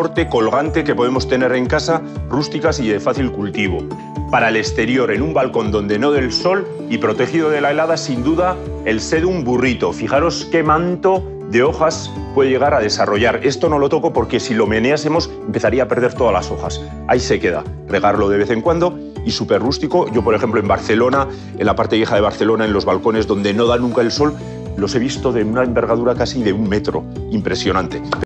porte colgante que podemos tener en casa, rústicas y de fácil cultivo. Para el exterior, en un balcón donde no del sol y protegido de la helada, sin duda, el sedum burrito. Fijaros qué manto de hojas puede llegar a desarrollar. Esto no lo toco porque si lo meneásemos empezaría a perder todas las hojas. Ahí se queda. Regarlo de vez en cuando y súper rústico. Yo, por ejemplo, en Barcelona, en la parte vieja de Barcelona, en los balcones donde no da nunca el sol, los he visto de una envergadura casi de un metro. Impresionante.